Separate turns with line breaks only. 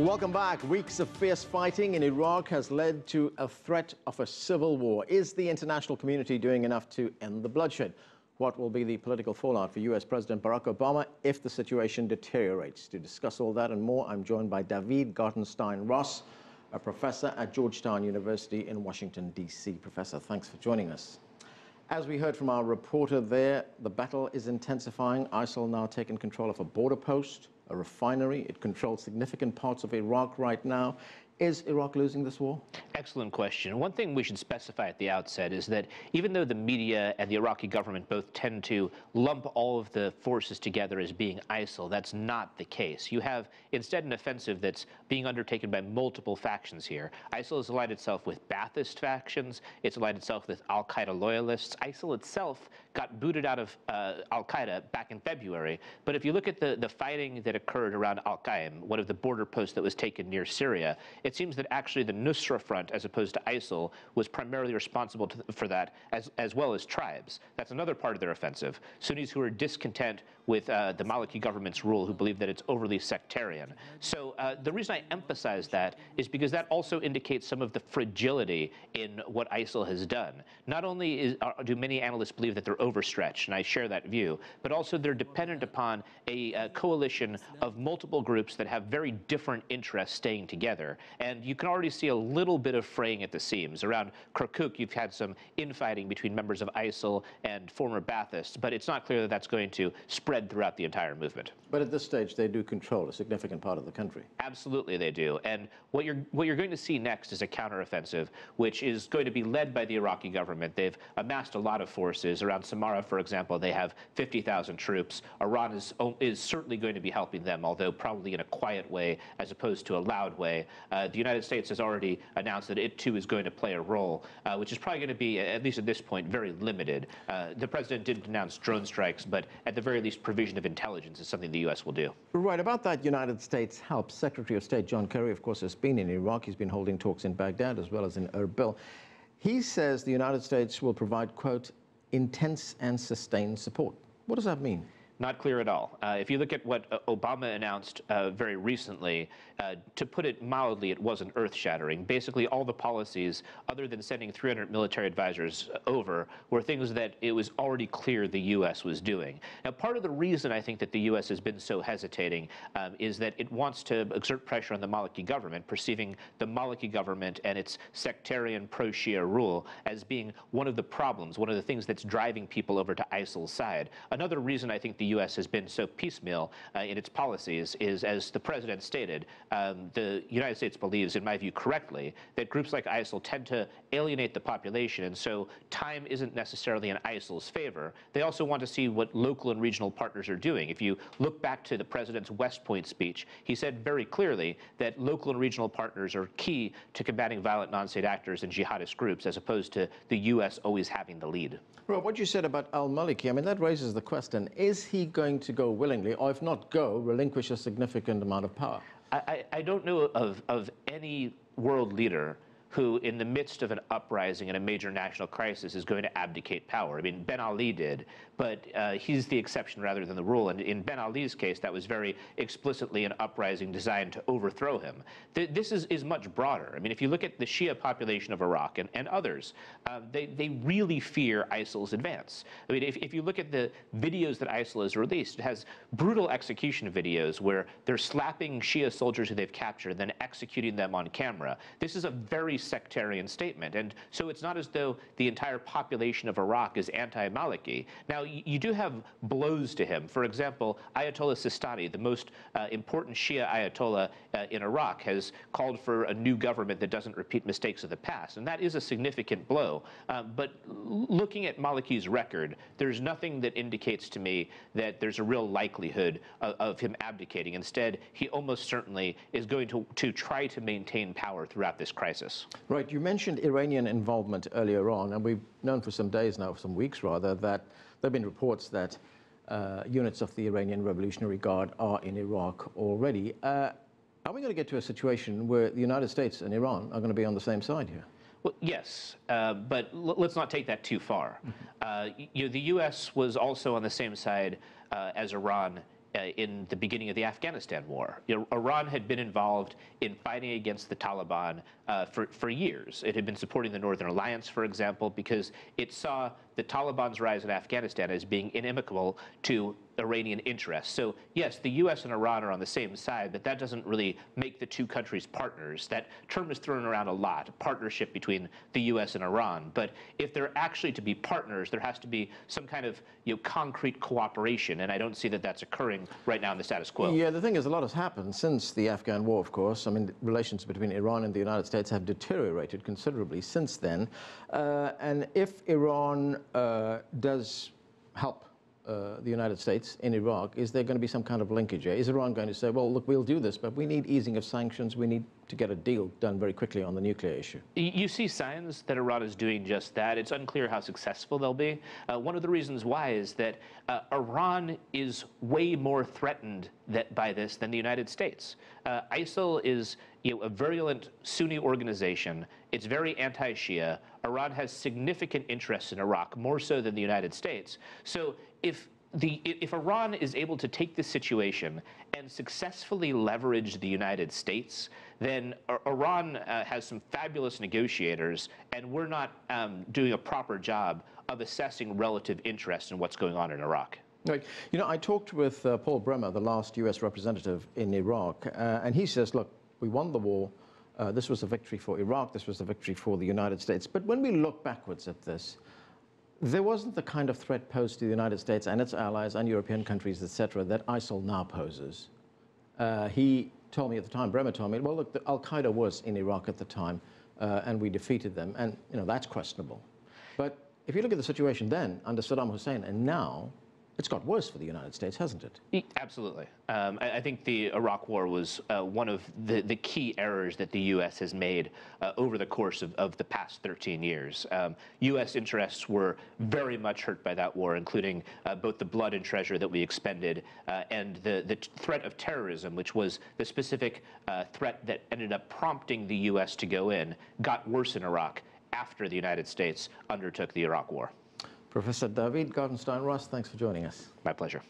Welcome back. Weeks of fierce fighting in Iraq has led to a threat of a civil war. Is the international community doing enough to end the bloodshed? What will be the political fallout for US President Barack Obama if the situation deteriorates? To discuss all that and more, I'm joined by Daveed Gartenstein-Ross, a professor at Georgetown University in Washington, D.C. Professor, thanks for joining us. As we heard from our reporter there, the battle is intensifying. ISIL now taking control of a border post, a refinery. It controls significant parts of Iraq right now. Is Iraq losing this war?
Excellent question. One thing we should specify at the outset is that even though the media and the Iraqi government both tend to lump all of the forces together as being ISIL, that's not the case. You have instead an offensive that's being undertaken by multiple factions here. ISIL has allied itself with Ba'athist factions, it's allied itself with Al Qaeda loyalists. ISIL itself got booted out of uh, Al Qaeda back in February. But if you look at the, the fighting that occurred around Al Qaim, one of the border posts that was taken near Syria, it seems that actually the Nusra Front, as opposed to ISIL, was primarily responsible to, for that, as, as well as tribes. That's another part of their offensive. Sunnis who are discontent with uh, the Maliki government's rule, who believe that it's overly sectarian. So uh, the reason I emphasize that is because that also indicates some of the fragility in what ISIL has done. Not only is, are, do many analysts believe that they're overstretched, and I share that view, but also they're dependent upon a, a coalition of multiple groups that have very different interests staying together. And you can already see a little bit of fraying at the seams. Around Kirkuk, you've had some infighting between members of ISIL and former Baathists, but it's not clear that that's going to spread throughout the entire movement.
But at this stage, they do control a significant part of the country.
Absolutely, they do. And what you're what you're going to see next is a counteroffensive, which is going to be led by the Iraqi government. They've amassed a lot of forces around Samarra, for example. They have 50,000 troops. Iran is is certainly going to be helping them, although probably in a quiet way as opposed to a loud way. Uh, the United States has already announced that it too is going to play a role, uh, which is probably going to be, at least at this point, very limited. Uh, the president didn't announce drone strikes, but at the very least, provision of intelligence is something the U.S. will do.
Right, about that United States help, Secretary of State John Kerry, of course, has been in Iraq. He's been holding talks in Baghdad as well as in Erbil. He says the United States will provide, quote, intense and sustained support. What does that mean?
Not clear at all. Uh, if you look at what uh, Obama announced uh, very recently, uh, to put it mildly, it wasn't earth shattering. Basically, all the policies, other than sending 300 military advisors over, were things that it was already clear the U.S. was doing. Now, part of the reason I think that the U.S. has been so hesitating um, is that it wants to exert pressure on the Maliki government, perceiving the Maliki government and its sectarian pro Shia rule as being one of the problems, one of the things that's driving people over to ISIL's side. Another reason I think the U.S. has been so piecemeal uh, in its policies is, as the president stated, um, the United States believes, in my view correctly, that groups like ISIL tend to alienate the population, and so time isn't necessarily in ISIL's favor. They also want to see what local and regional partners are doing. If you look back to the president's West Point speech, he said very clearly that local and regional partners are key to combating violent non-state actors and jihadist groups, as opposed to the U.S. always having the lead.
Rob, what you said about al-Maliki, I mean, that raises the question, is he going to go willingly, or if not go, relinquish a significant amount of power?
I, I don't know of, of any world leader who, in the midst of an uprising and a major national crisis, is going to abdicate power. I mean, Ben Ali did, but uh, he's the exception rather than the rule. And in Ben Ali's case, that was very explicitly an uprising designed to overthrow him. Th this is, is much broader. I mean, if you look at the Shia population of Iraq and, and others, uh, they, they really fear ISIL's advance. I mean, if, if you look at the videos that ISIL has released, it has brutal execution videos where they're slapping Shia soldiers who they've captured, and then executing them on camera. This is a very sectarian statement. And so it's not as though the entire population of Iraq is anti-Maliki. Now, you do have blows to him. For example, Ayatollah Sistani, the most uh, important Shia Ayatollah uh, in Iraq, has called for a new government that doesn't repeat mistakes of the past. And that is a significant blow. Uh, but looking at Maliki's record, there's nothing that indicates to me that there's a real likelihood of, of him abdicating. Instead, he almost certainly is going to, to try to maintain power throughout this crisis.
Right. You mentioned Iranian involvement earlier on, and we've known for some days now, for some weeks rather, that there have been reports that uh, units of the Iranian Revolutionary Guard are in Iraq already. Uh, are we going to get to a situation where the United States and Iran are going to be on the same side here?
Well, yes, uh, but let's not take that too far. Mm -hmm. you know, the U.S. was also on the same side uh, as Iran uh, in the beginning of the Afghanistan war. You know, Iran had been involved in fighting against the Taliban uh, for, for years. It had been supporting the Northern Alliance, for example, because it saw the Taliban's rise in Afghanistan as being inimical to Iranian interests. So, yes, the U.S. and Iran are on the same side, but that doesn't really make the two countries partners. That term is thrown around a lot, a partnership between the U.S. and Iran. But if they're actually to be partners, there has to be some kind of you know, concrete cooperation, and I don't see that that's occurring right now in the status quo.
Yeah, the thing is, a lot has happened since the Afghan war, of course. I mean, relations between Iran and the United States have deteriorated considerably since then. Uh, and if Iran does help uh, the United States in Iraq, is there going to be some kind of linkage? Is Iran going to say, well, look, we'll do this, but we need easing of sanctions, we need to get a deal done very quickly on the nuclear issue?
You see signs that Iran is doing just that. It's unclear how successful they'll be. Uh, one of the reasons why is that uh, Iran is way more threatened that, by this than the United States. Uh, ISIL is you know, a virulent Sunni organization. It's very anti-Shia. Iran has significant interests in Iraq, more so than the United States. So if the, if Iran is able to take this situation and successfully leverage the United States, then Iran uh, has some fabulous negotiators, and we're not um, doing a proper job of assessing relative interest in what's going on in Iraq.
Right. You know, I talked with uh, Paul Bremer, the last U.S. representative in Iraq, uh, and he says, look, we won the war. Uh, this was a victory for Iraq. This was a victory for the United States. But when we look backwards at this, there wasn't the kind of threat posed to the United States and its allies and European countries, etc., that ISIL now poses. Uh, he told me at the time, Bremer told me, well, look, Al Qaeda was in Iraq at the time, uh, and we defeated them, and you know that's questionable. But if you look at the situation then under Saddam Hussein and now, it's got worse for the United States, hasn't it?
Absolutely. Um, I, I, think the Iraq War was uh, one of the, the, key errors that the U.S. has made uh, over the course of, of, the past 13 years. Um, U.S. interests were very much hurt by that war, including uh, both the blood and treasure that we expended uh, and the, the threat of terrorism, which was the specific uh, threat that ended up prompting the U.S. to go in, got worse in Iraq after the United States undertook the Iraq War.
Professor David Gartenstein Ross, thanks for joining us.
My pleasure.